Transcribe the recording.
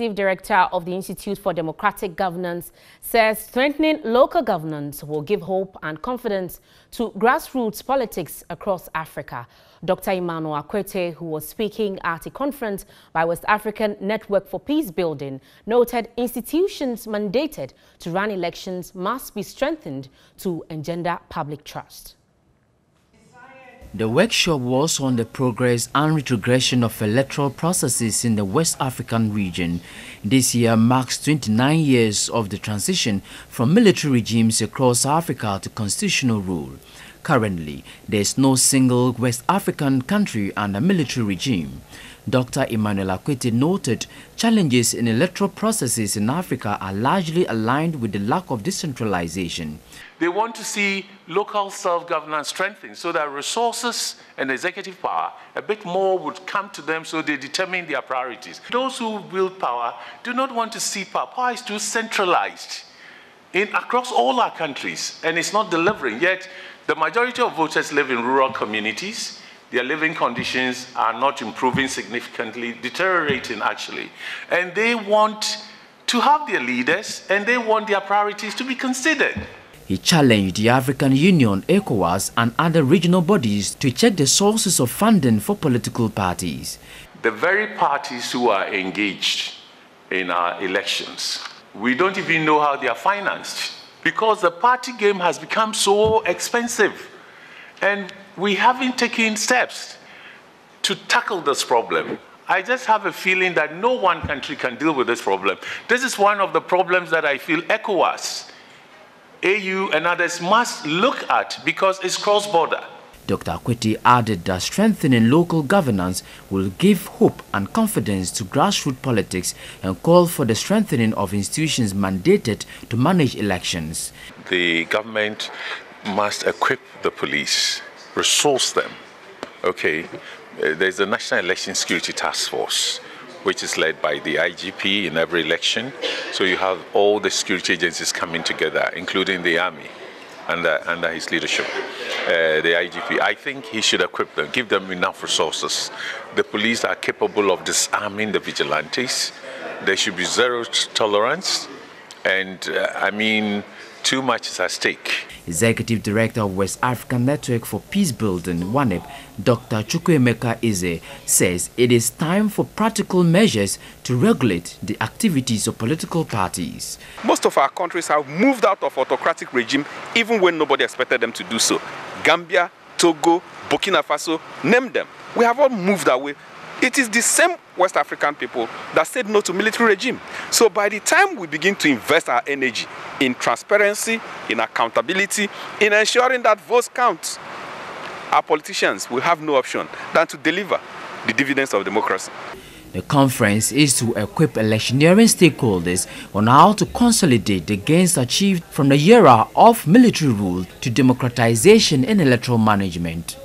Executive Director of the Institute for Democratic Governance says strengthening local governance will give hope and confidence to grassroots politics across Africa. Dr. Emmanuel Akwetey, who was speaking at a conference by West African Network for Peace Building, noted institutions mandated to run elections must be strengthened to engender public trust. The workshop was on the progress and retrogression of electoral processes in the West African region. This year marks 29 years of the transition from military regimes across Africa to constitutional rule. Currently, there is no single West African country under military regime. Dr. Emmanuel Akwetey noted challenges in electoral processes in Africa are largely aligned with the lack of decentralization. They want to see local self-governance strengthened so that resources and executive power, a bit more would come to them so they determine their priorities. Those who wield power do not want to see power. Power is too centralized in, across all our countries and it's not delivering. Yet the majority of voters live in rural communities their living conditions are not improving significantly, deteriorating actually. And they want to have their leaders and they want their priorities to be considered. He challenged the African Union, ECOWAS and other regional bodies to check the sources of funding for political parties. The very parties who are engaged in our elections, we don't even know how they are financed because the party game has become so expensive. And we haven't taken steps to tackle this problem. I just have a feeling that no one country can deal with this problem. This is one of the problems that I feel ECOWAS, AU, and others must look at because it's cross border. Dr. Akwetey added that strengthening local governance will give hope and confidence to grassroots politics and called for the strengthening of institutions mandated to manage elections. The government must equip the police resource them. Okay, uh, there's the National Election Security Task Force, which is led by the IGP in every election. So you have all the security agencies coming together, including the army under, under his leadership, uh, the IGP. I think he should equip them, give them enough resources. The police are capable of disarming the vigilantes. There should be zero tolerance. And uh, I mean, too much is at stake. Executive Director of West African Network for Peace Building, WANEP, Dr. Chukwuemeka Eze, says it is time for practical measures to regulate the activities of political parties. Most of our countries have moved out of autocratic regime even when nobody expected them to do so. Gambia, Togo, Burkina Faso, name them. We have all moved away it is the same West African people that said no to military regime. So by the time we begin to invest our energy in transparency, in accountability, in ensuring that votes count, our politicians will have no option than to deliver the dividends of democracy. The conference is to equip electioneering stakeholders on how to consolidate the gains achieved from the era of military rule to democratization in electoral management.